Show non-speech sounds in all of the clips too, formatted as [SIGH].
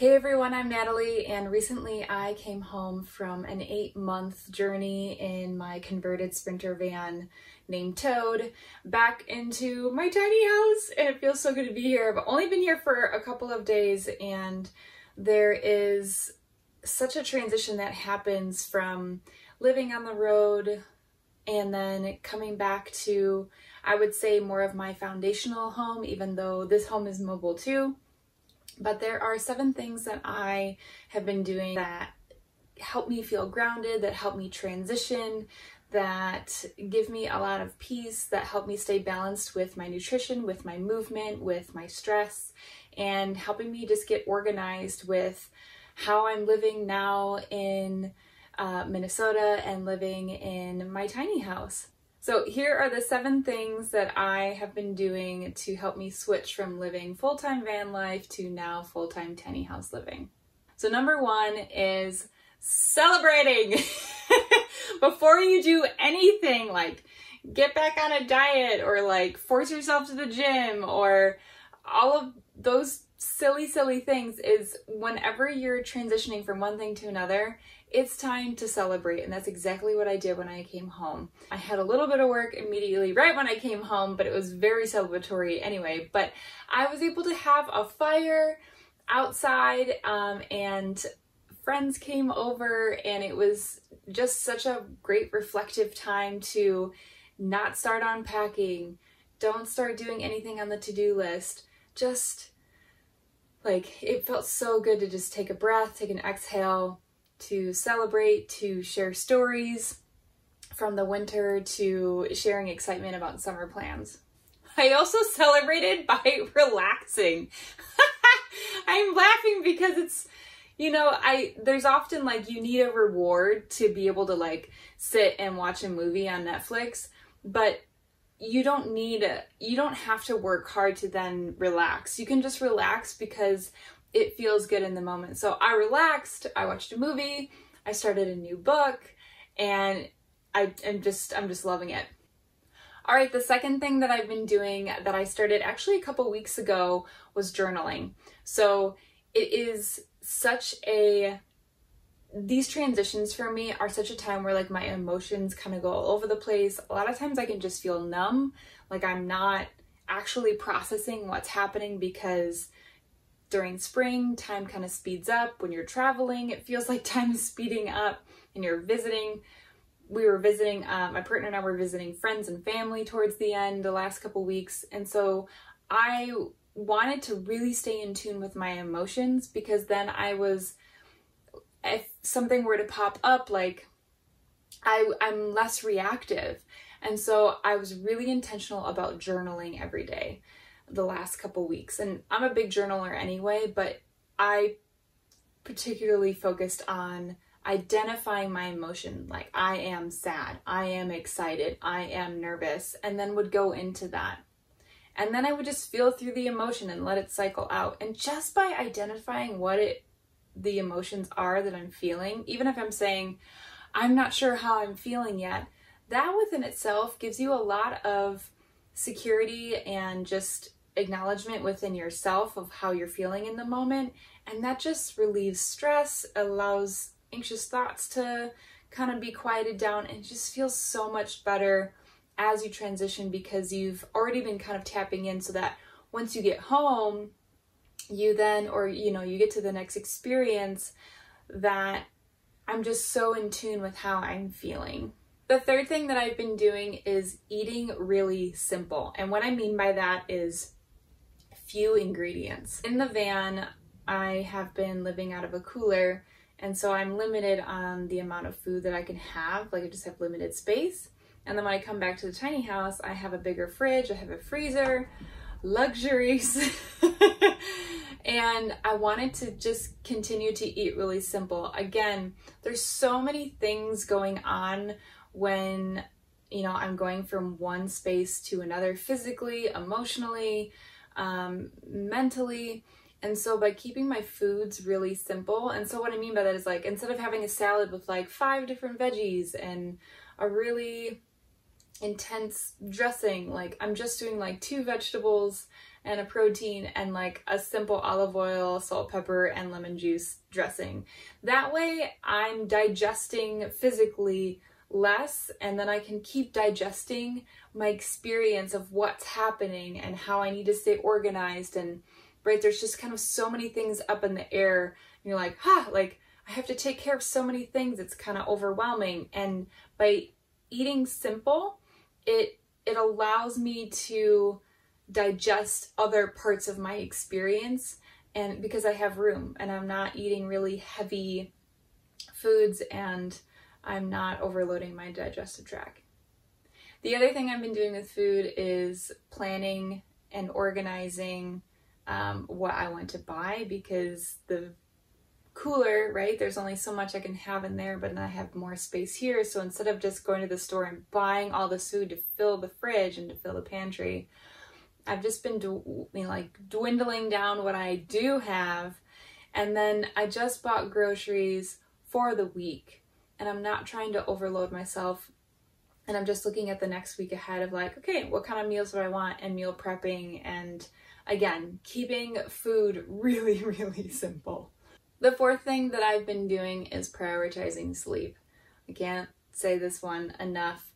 Hey everyone, I'm Natalie, and recently I came home from an eight month journey in my converted Sprinter van named Toad back into my tiny house, and it feels so good to be here. I've only been here for a couple of days, and there is such a transition that happens from living on the road and then coming back to, I would say, more of my foundational home, even though this home is mobile too. But there are seven things that I have been doing that help me feel grounded, that help me transition, that give me a lot of peace, that help me stay balanced with my nutrition, with my movement, with my stress, and helping me just get organized with how I'm living now in uh, Minnesota and living in my tiny house. So here are the seven things that I have been doing to help me switch from living full-time van life to now full-time tiny house living. So number one is celebrating. [LAUGHS] Before you do anything like get back on a diet or like force yourself to the gym or all of those silly, silly things is whenever you're transitioning from one thing to another, it's time to celebrate. And that's exactly what I did when I came home. I had a little bit of work immediately right when I came home, but it was very celebratory anyway. But I was able to have a fire outside um, and friends came over and it was just such a great reflective time to not start unpacking, don't start doing anything on the to-do list, just like it felt so good to just take a breath, take an exhale, to celebrate, to share stories from the winter, to sharing excitement about summer plans. I also celebrated by [LAUGHS] relaxing. [LAUGHS] I'm laughing because it's you know, I there's often like you need a reward to be able to like sit and watch a movie on Netflix, but you don't need a, you don't have to work hard to then relax. You can just relax because it feels good in the moment. So I relaxed, I watched a movie, I started a new book, and I am just I'm just loving it. All right, the second thing that I've been doing that I started actually a couple weeks ago was journaling. So it is such a these transitions for me are such a time where like my emotions kind of go all over the place. A lot of times I can just feel numb, like I'm not actually processing what's happening because during spring, time kind of speeds up. When you're traveling, it feels like [LAUGHS] time is speeding up and you're visiting. We were visiting, uh, my partner and I were visiting friends and family towards the end, the last couple weeks. And so I wanted to really stay in tune with my emotions because then I was, if something were to pop up, like I, I'm less reactive. And so I was really intentional about journaling every day the last couple weeks. And I'm a big journaler anyway, but I particularly focused on identifying my emotion like I am sad, I am excited, I am nervous, and then would go into that. And then I would just feel through the emotion and let it cycle out. And just by identifying what it the emotions are that I'm feeling, even if I'm saying I'm not sure how I'm feeling yet, that within itself gives you a lot of security and just acknowledgement within yourself of how you're feeling in the moment. And that just relieves stress, allows anxious thoughts to kind of be quieted down, and just feels so much better as you transition because you've already been kind of tapping in so that once you get home, you then, or you know, you get to the next experience that I'm just so in tune with how I'm feeling. The third thing that I've been doing is eating really simple. And what I mean by that is few ingredients. In the van, I have been living out of a cooler, and so I'm limited on the amount of food that I can have. Like I just have limited space. And then when I come back to the tiny house, I have a bigger fridge, I have a freezer, luxuries. [LAUGHS] and I wanted to just continue to eat really simple. Again, there's so many things going on when you know I'm going from one space to another physically, emotionally, um, mentally. And so by keeping my foods really simple, and so what I mean by that is like instead of having a salad with like five different veggies and a really intense dressing, like I'm just doing like two vegetables and a protein and like a simple olive oil, salt, pepper, and lemon juice dressing. That way I'm digesting physically less and then I can keep digesting my experience of what's happening and how I need to stay organized. And right there's just kind of so many things up in the air. And you're like huh like I have to take care of so many things. It's kind of overwhelming. And by eating simple it it allows me to digest other parts of my experience and because I have room and I'm not eating really heavy foods and I'm not overloading my digestive tract. The other thing I've been doing with food is planning and organizing um, what I want to buy because the cooler, right? There's only so much I can have in there, but then I have more space here. So instead of just going to the store and buying all this food to fill the fridge and to fill the pantry, I've just been you know, like dwindling down what I do have. And then I just bought groceries for the week and I'm not trying to overload myself. And I'm just looking at the next week ahead of like, okay, what kind of meals do I want and meal prepping and again, keeping food [LAUGHS] really, really simple. The fourth thing that I've been doing is prioritizing sleep. I can't say this one enough.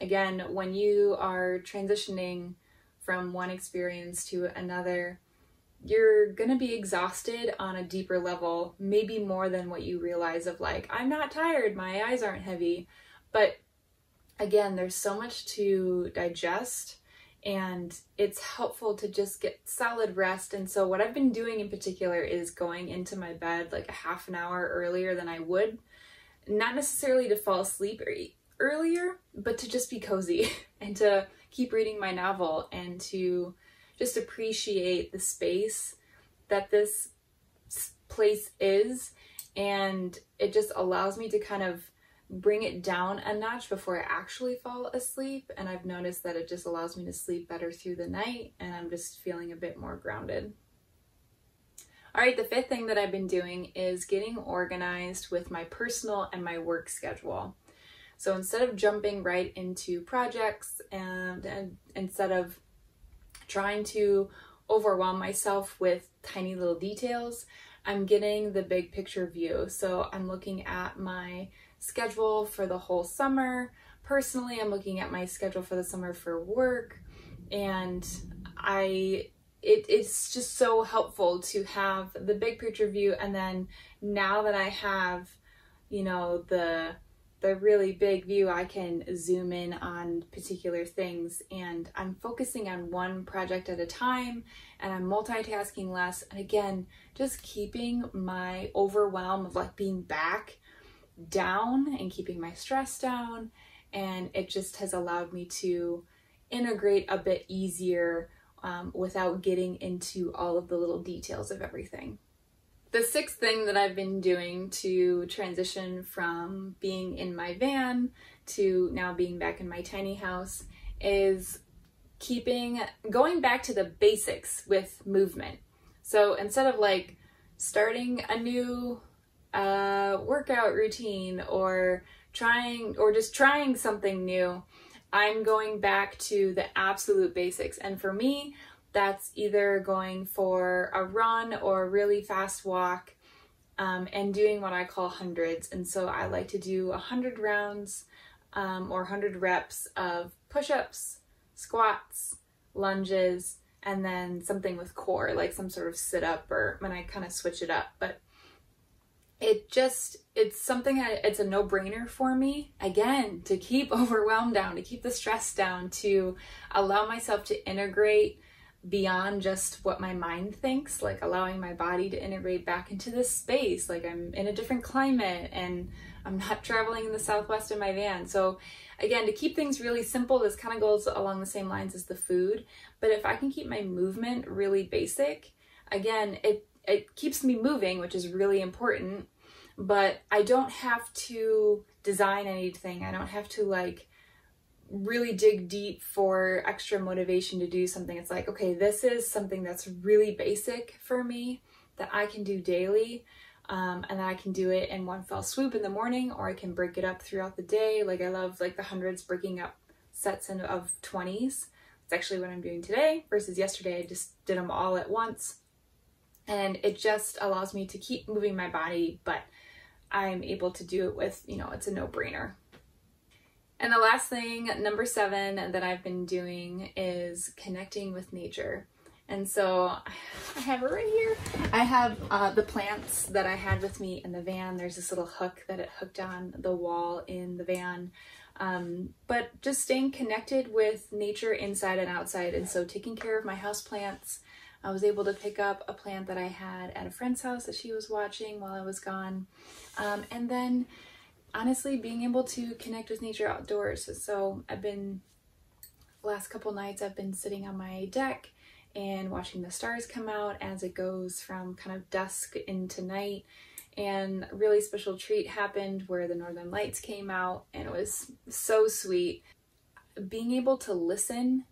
Again, when you are transitioning from one experience to another, you're going to be exhausted on a deeper level, maybe more than what you realize of like, I'm not tired, my eyes aren't heavy. But again, there's so much to digest and it's helpful to just get solid rest. And so what I've been doing in particular is going into my bed like a half an hour earlier than I would, not necessarily to fall asleep earlier, but to just be cozy [LAUGHS] and to keep reading my novel and to just appreciate the space that this place is. And it just allows me to kind of bring it down a notch before I actually fall asleep. And I've noticed that it just allows me to sleep better through the night and I'm just feeling a bit more grounded. All right, the fifth thing that I've been doing is getting organized with my personal and my work schedule. So instead of jumping right into projects and, and instead of trying to overwhelm myself with tiny little details, I'm getting the big picture view. So I'm looking at my schedule for the whole summer. Personally, I'm looking at my schedule for the summer for work and I it, it's just so helpful to have the big picture view and then now that I have you know the the really big view, I can zoom in on particular things and I'm focusing on one project at a time and I'm multitasking less. And again, just keeping my overwhelm of like being back down and keeping my stress down. And it just has allowed me to integrate a bit easier um, without getting into all of the little details of everything. The sixth thing that I've been doing to transition from being in my van to now being back in my tiny house is keeping going back to the basics with movement. So instead of like starting a new uh, workout routine or trying or just trying something new, I'm going back to the absolute basics. And for me, that's either going for a run or a really fast walk um, and doing what I call hundreds. And so I like to do a hundred rounds um, or 100 reps of push-ups, squats, lunges, and then something with core, like some sort of sit up or when I kind of switch it up. But it just, it's something that it's a no brainer for me. Again, to keep [LAUGHS] overwhelmed down, to keep the stress down, to allow myself to integrate beyond just what my mind thinks, like allowing my body to integrate back into this space. Like I'm in a different climate and I'm not [LAUGHS] traveling in the Southwest in my van. So again, to keep things really simple, this kind of goes along the same lines as the food. But if I can keep my movement really basic, again, it, it keeps me moving, which is really important. But I don't have to design anything. I don't have to like really dig deep for extra motivation to do something. It's like, okay, this is something that's really basic for me that I can do daily. Um, and then I can do it in one fell swoop in the morning, or I can break it up throughout the day. Like I love like the hundreds breaking up sets in, of 20s. It's actually what I'm doing today versus yesterday. I just did them all at once. And it just allows me to keep moving my body, but I'm able to do it with, you know, it's a no brainer. And the last thing, number seven, that I've been doing is connecting with nature. And so I have it right here. I have uh, the plants that I had with me in the van. There's this little hook that it hooked on the wall in the van. Um, but just staying connected with nature inside and outside. And so taking care of my house plants. I was able to pick up a plant that I had at a friend's house that she was watching while I was gone. Um, and then honestly being able to connect with nature outdoors. So I've been, last couple nights, I've been sitting on my deck and watching the stars come out as it goes from kind of dusk into night. And a really special treat happened where the northern lights came out and it was so sweet. Being able to listen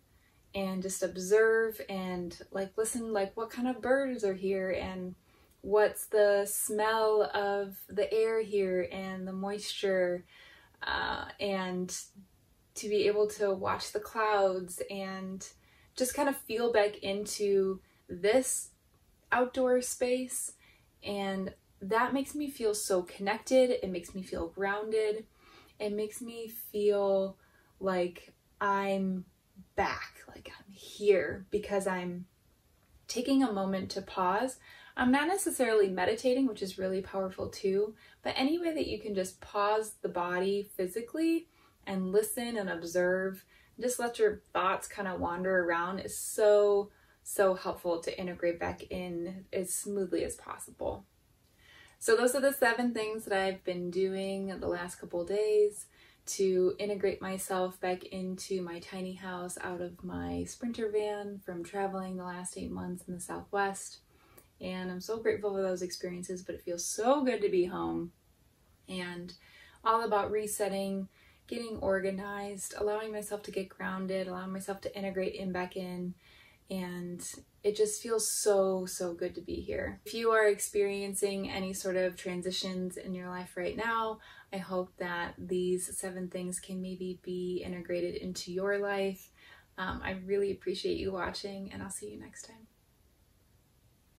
and just observe and like listen like what kind of birds are here and what's the smell of the air here and the moisture uh, and to be able to watch the clouds and just kind of feel back into this outdoor space. And that makes me feel so connected. It makes me feel grounded. It makes me feel like i'm back like i'm here because i'm taking a moment to pause i'm not necessarily meditating which is really powerful too but any way that you can just pause the body physically and listen and observe just let your thoughts kind of wander around is so, so helpful to integrate back in as smoothly as possible. So those are the seven things that I've been doing the last couple days to integrate myself back into my tiny house out of my sprinter van from traveling the last eight months in the Southwest. And I'm so grateful for those experiences, but it feels so good to be home and all about resetting getting organized, allowing myself to get grounded, allowing myself to integrate in back in. And it just feels so, so good to be here. If you are experiencing any sort of transitions in your life right now, I hope that these seven things can maybe be integrated into your life. Um, I really appreciate you watching, and I'll see you next time.